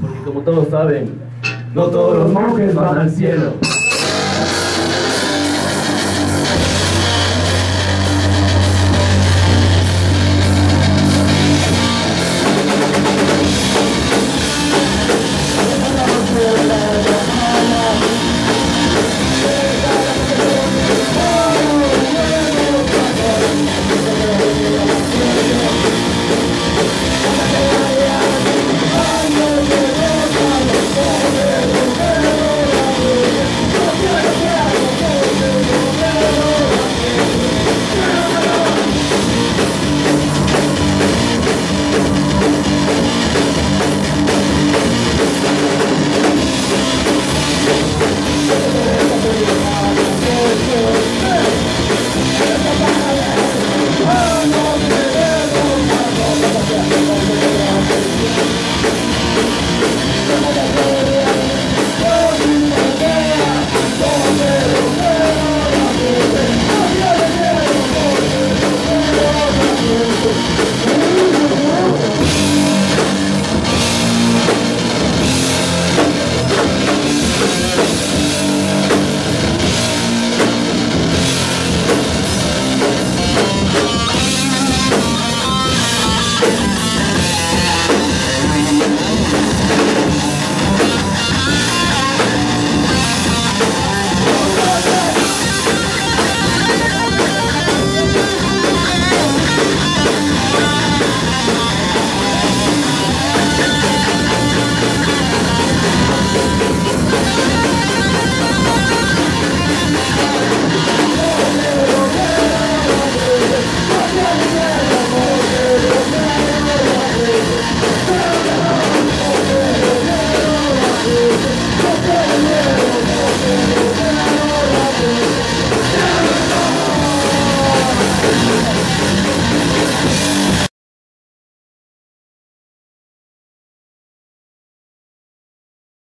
porque como todos saben, no todos los monjes van al cielo.